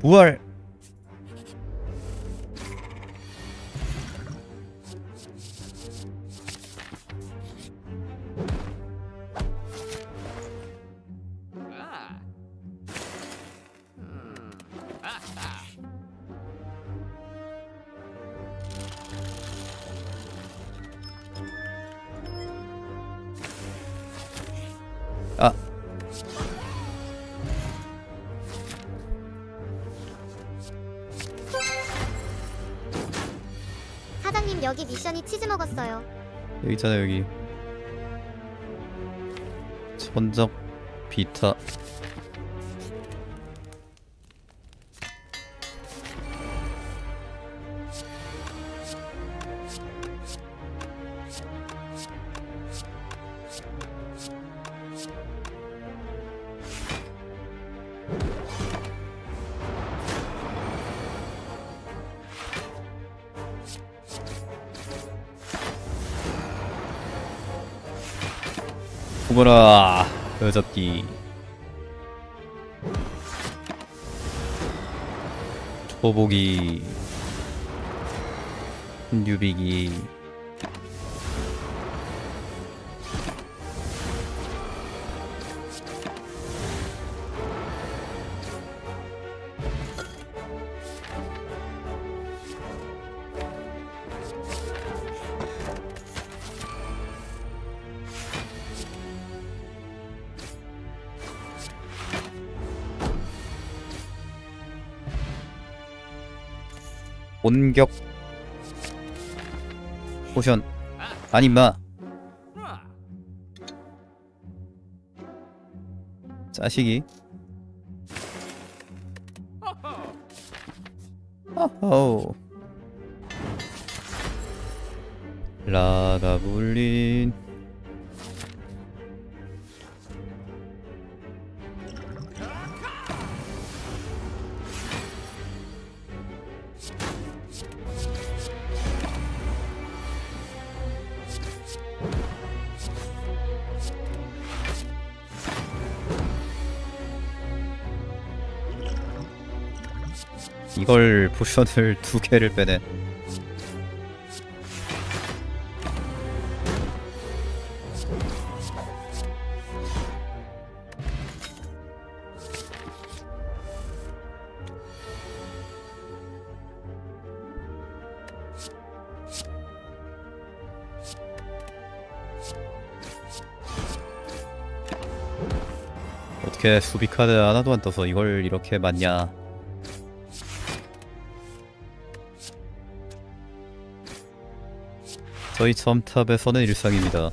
不 있잖아 여기. 천적 비타 구보라 여접기. 초보기. 뉴비기 포션. 아니 마. 자식이. 어허. 라가 불린 이걸 포션을 두 개를 빼네 어떻게 수비 카드 하나도 안 떠서 이걸 이렇게 맞냐 저희 첨탑에서는 일상입니다.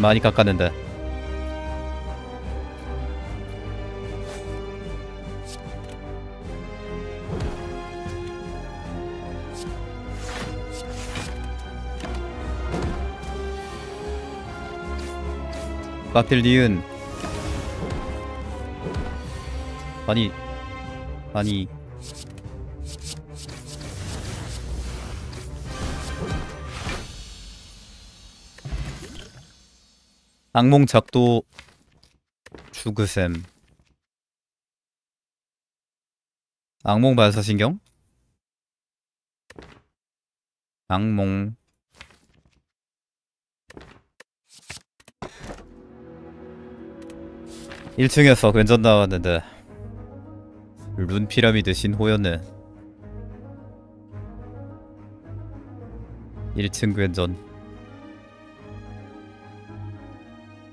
많이 깎았는데. 빡딜 니은 아니 아니 악몽 작도 죽으셈 악몽 반사신경? 악몽. 일층에서 괜전 나왔는데 룬 피라미드 신호였네 1층 괜전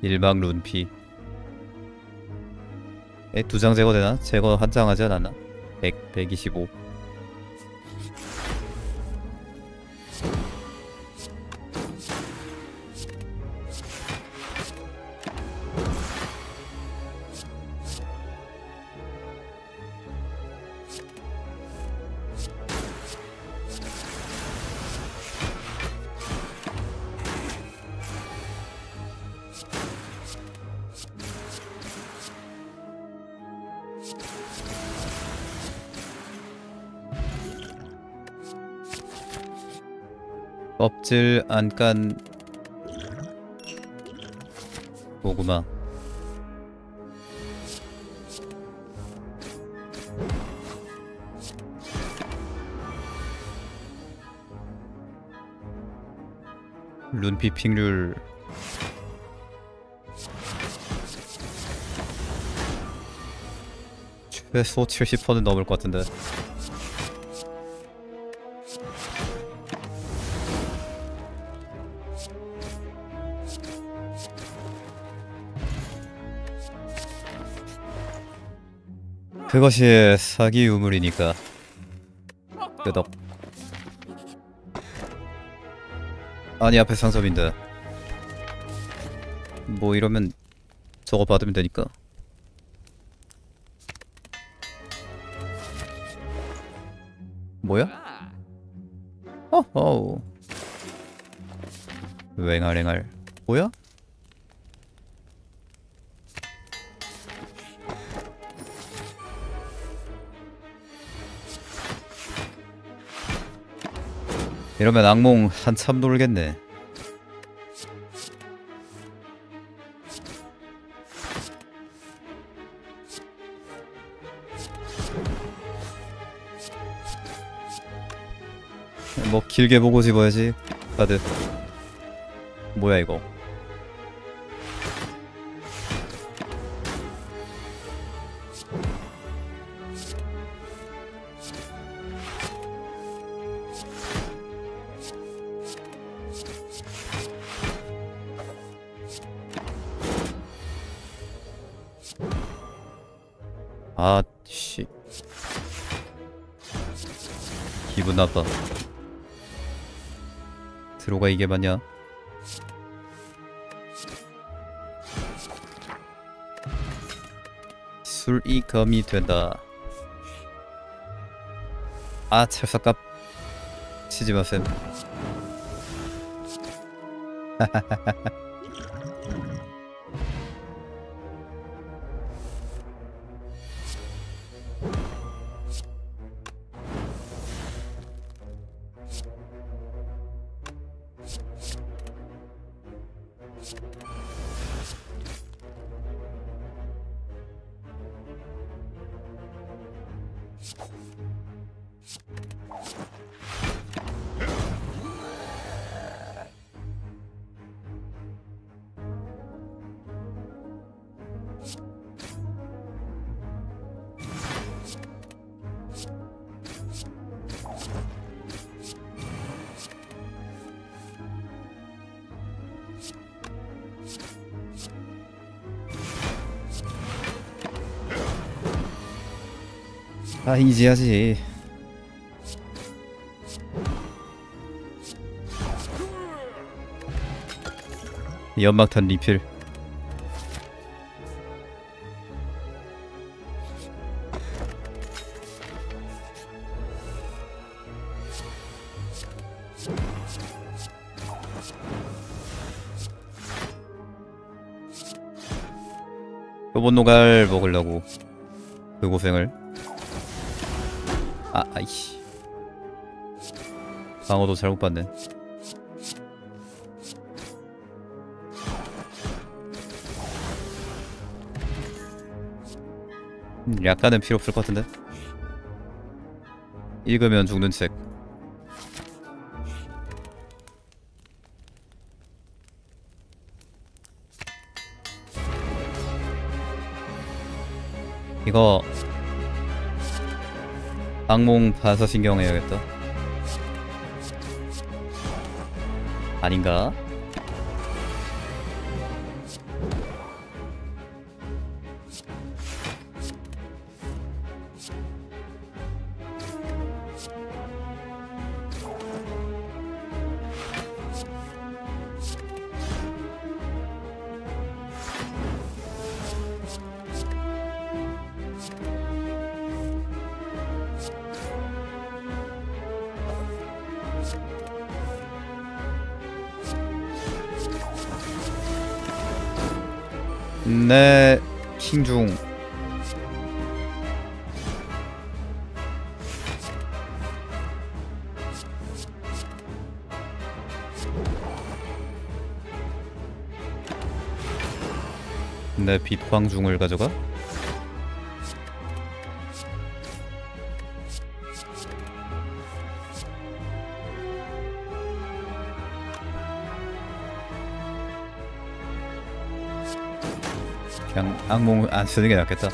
일방 룬피 에, 두 장 제거되나? 제거 한 장 하지 않았나? 100, 125 껍질 안 깐 고구마 룬피 핑률. 최소 70%는 넘을 것 같은데 그것이 사기 유물이니까. 끄덕. 아니 앞에 상섭인데. 뭐 이러면 저거 받으면 되니까. 뭐야? 어허 웽알웽알. 뭐야? 이러면 악몽 한참 놀겠네. 뭐 길게 보고 집어야지 다들. 뭐야 이거 나빠 들어가 이게 맞냐? 술이 검이 된다. 아 찰싹값 치지 마셈. 아 이지하지. 연막탄 리필. 로봇 노갈 먹으려고 그 고생을 아 아이씨. 방어도 잘못 봤네. 음, 약간은 필요 없을 것 같은데? 읽으면 죽는 책. 이거 악몽 봐서 신경 해야겠다. 아닌가? 네, 킹중. 내 네, 빛광중을 가져가? 악몽 안 쓰는 게 낫겠다.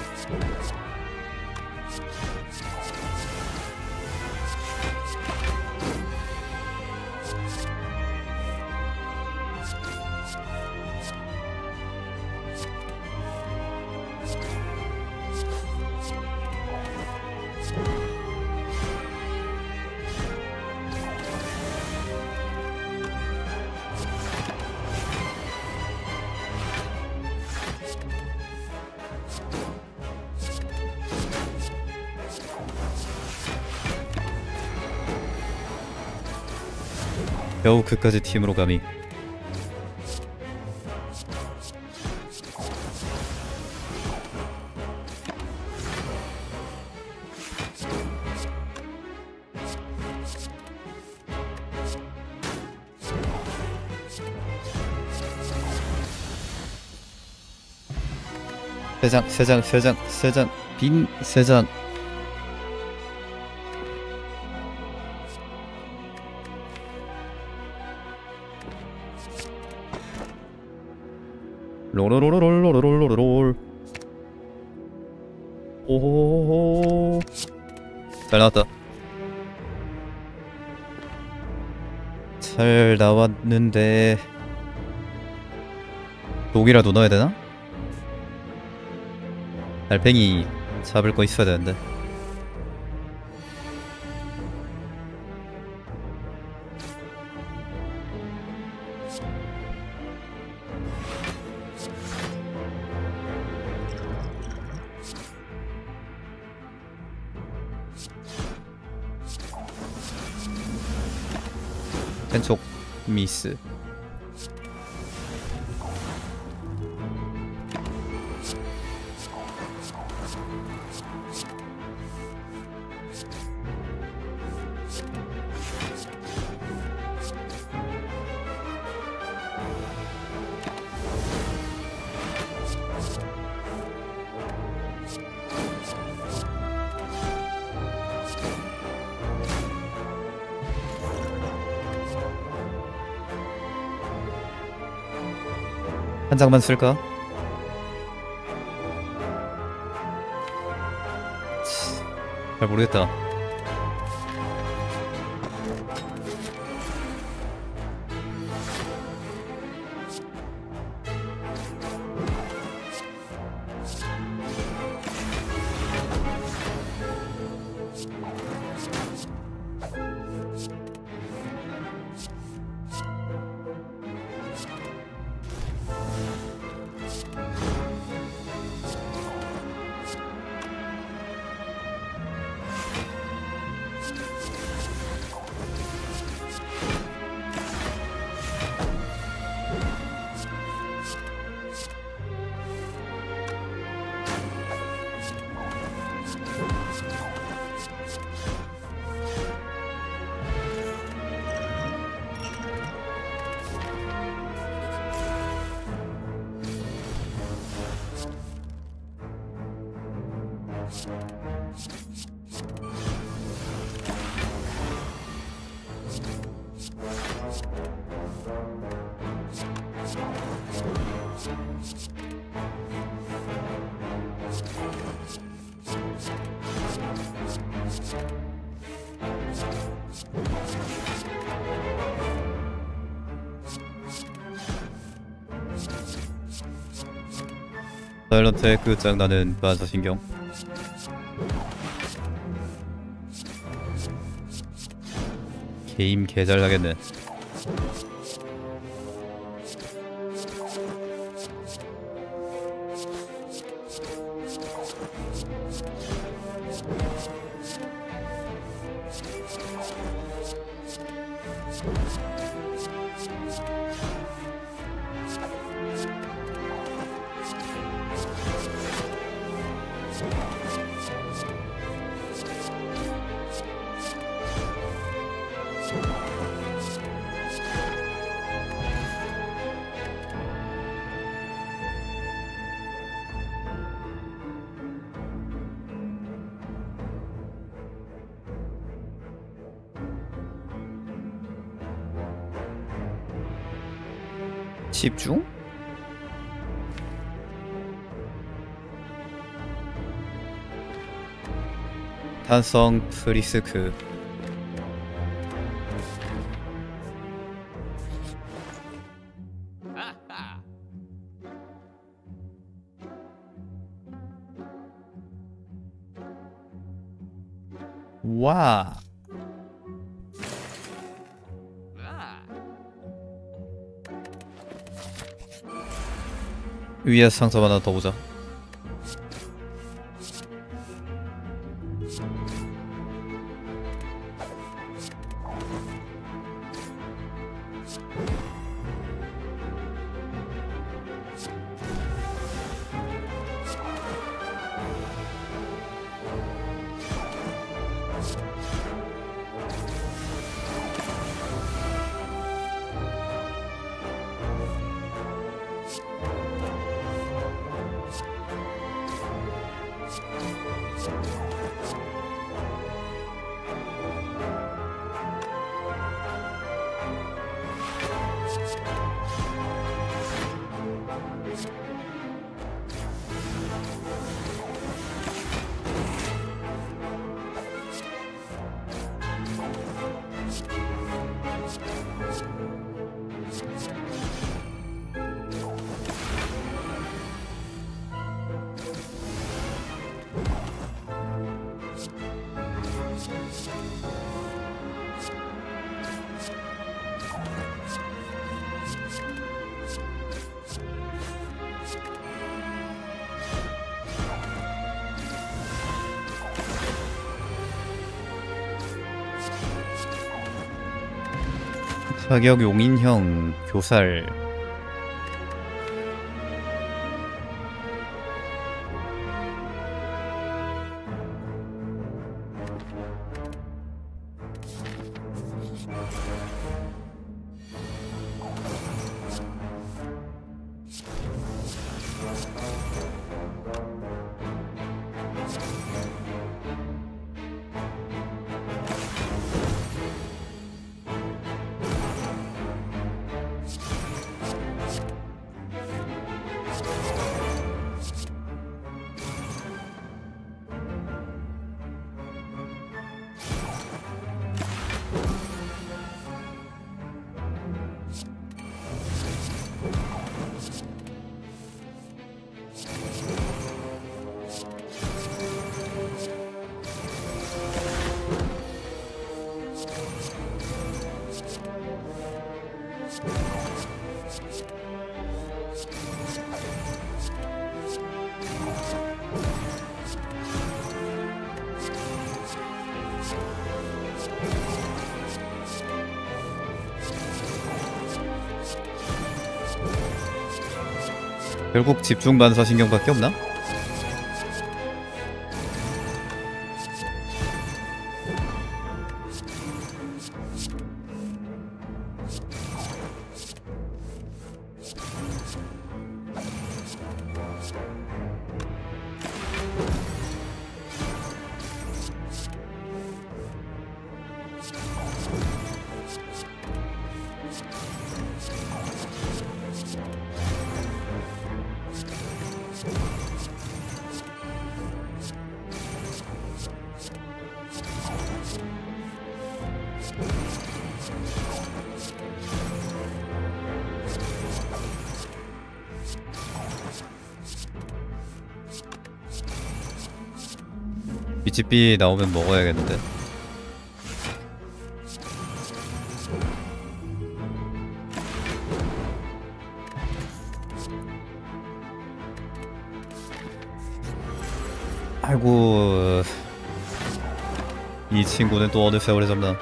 겨우 그까지 팀으로 감히. 세장 세장 세장 세장 빈 세장 롤롤롤롤롤롤롤롤 오호호호 잘 나왔다. 잘 나왔는데. 독이라도 넣어야 되나? 달팽이 잡을 거 있어야 되는데 意思。 한 장만 쓸까? 치, 잘 모르겠다. 사일런트의 끝장나는 반사신경. 게임 개잘 나겠네 집중? 탄성 프리스크 위에 상점 하나 더 보자 사격 용인형 교살 결국 집중 반사 신경밖에 없나? BGB 나오면 먹어야겠는데. 아이고. 이 친구는 또 어느 세월에 잡나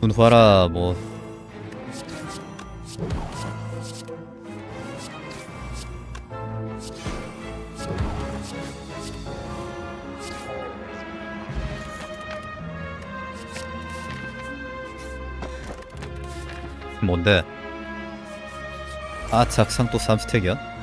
분화라 뭐 뭔데? 아 작상 또 3스택이야?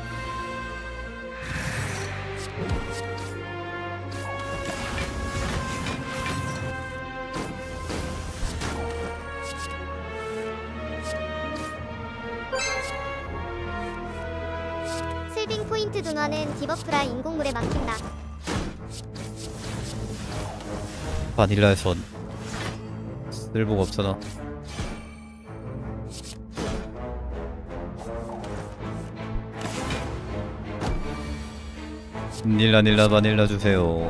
바닐라에선 쓸모가 없잖아. 닐라 닐라 바닐라 주세요.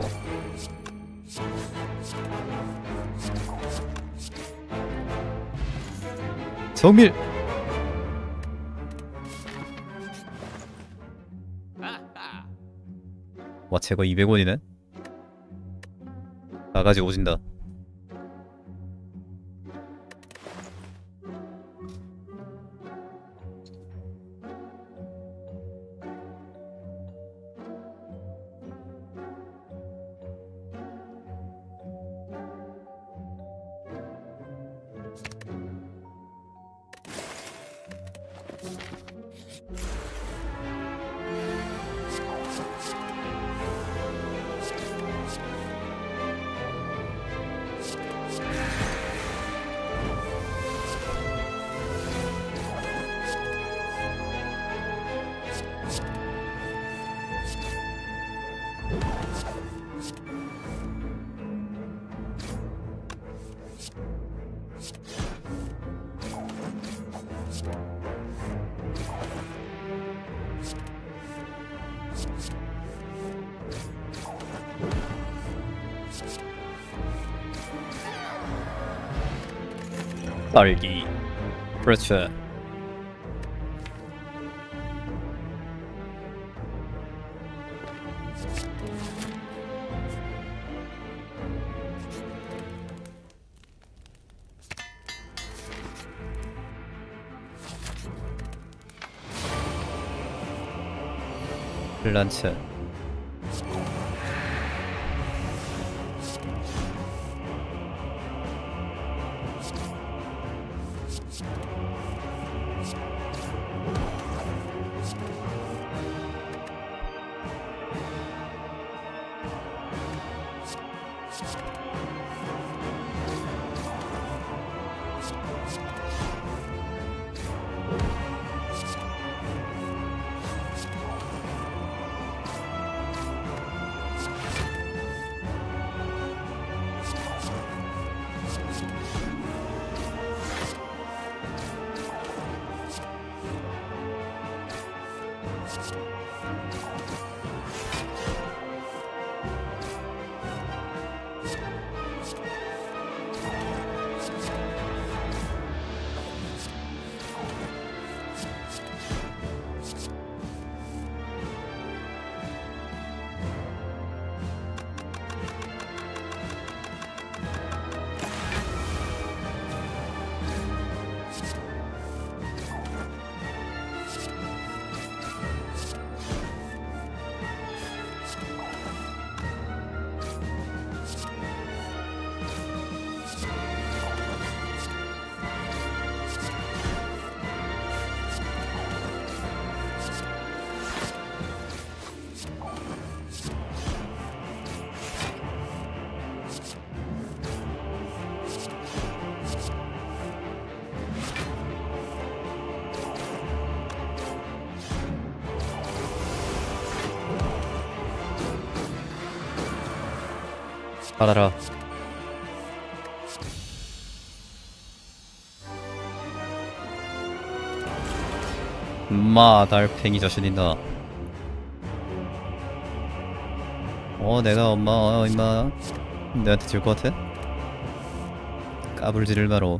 정밀! 와 제거 200원이네 나가지 오진다 딸기 그 란츠 받아라. 엄마 달팽이 자신이다 어 내가 엄마 어 임마. 내한테 질 것 같아? 까불지를 마로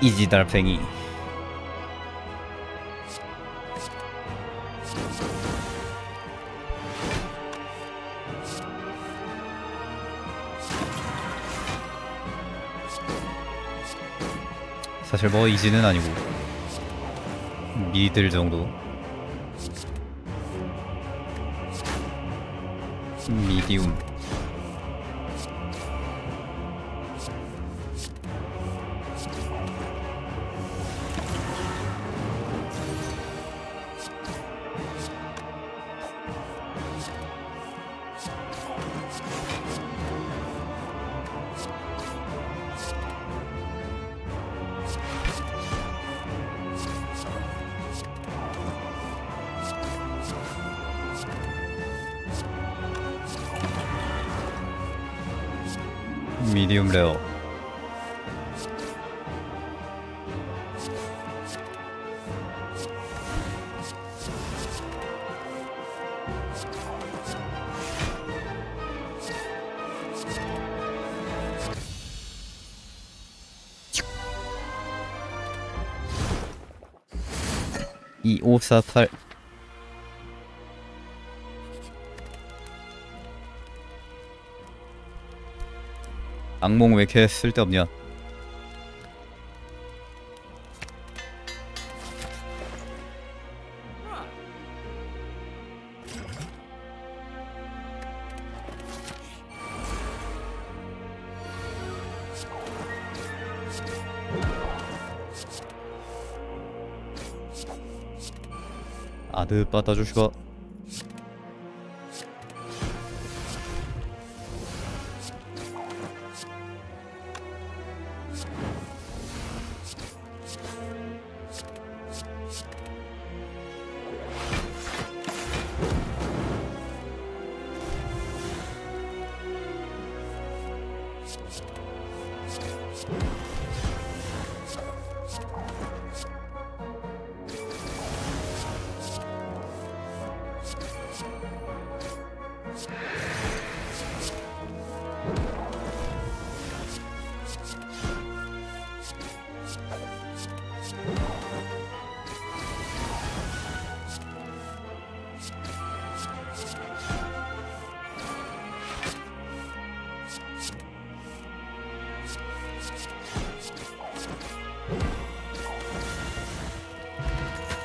Easy Darpegi. 사실 뭐 이지는 아니고 미들 정도. 미디움 미디움 레어 이5 4 8 악몽 왜 이렇게 쓸데없냐? 아드 받아주시고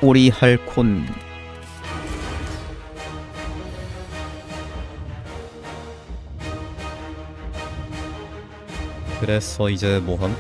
오리할콘 그래서 이제 뭐함?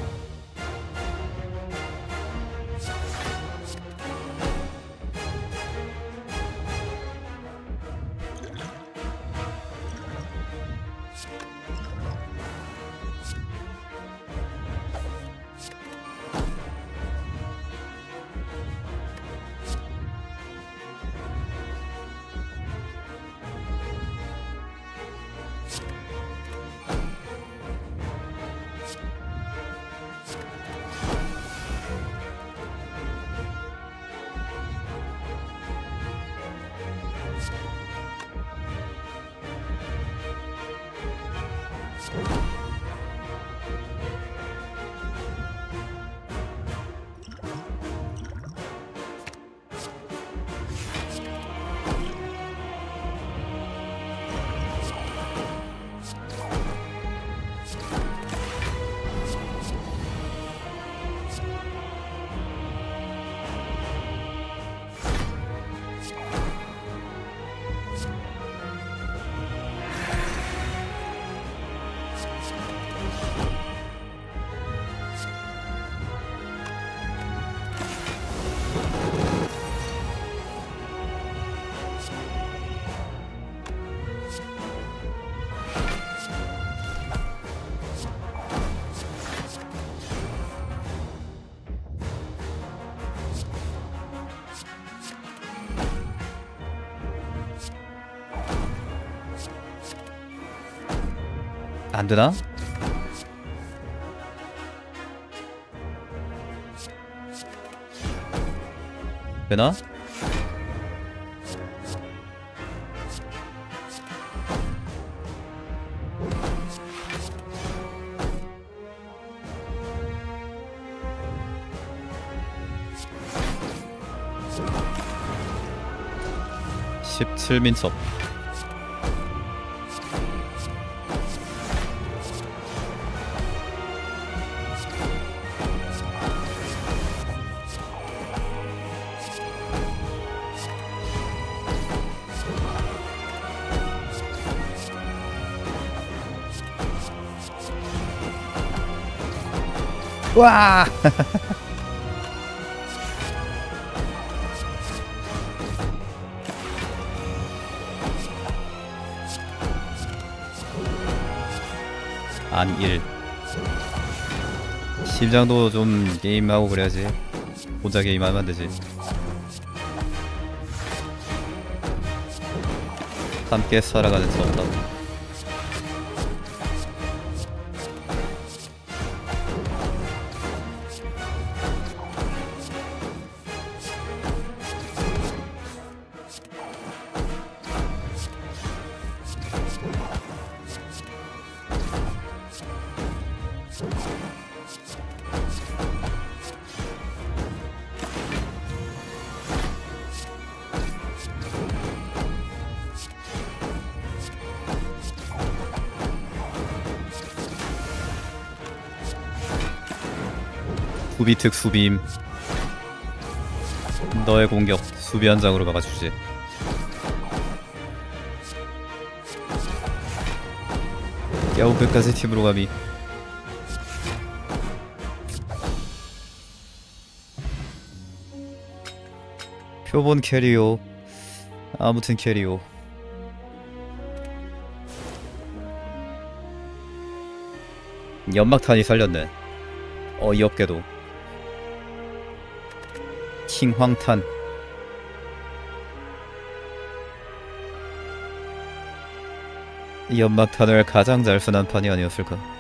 안 되나? 되나? 십칠 민첩 와! 안일. 심장도 좀 게임하고 그래야지. 혼자 게임하면 안 되지. 함께 살아가는 정답 수비 특 수비임. 너의 공격 수비 한 장으로 막아주지. 겨우 끝까지 팀으로 감이 표본 캐리오. 아무튼 캐리오. 연막탄이 살렸네. 어이없게도 킹 황탄. 이 연막탄을 가장 잘쓴한 판이 아니었을까